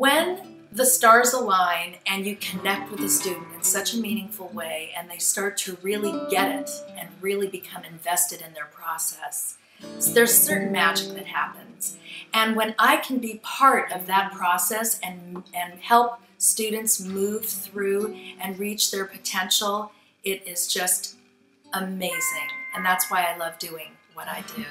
When the stars align and you connect with a student in such a meaningful way and they start to really get it and really become invested in their process, so there's certain magic that happens. And when I can be part of that process and, and help students move through and reach their potential, it is just amazing. And that's why I love doing what I do.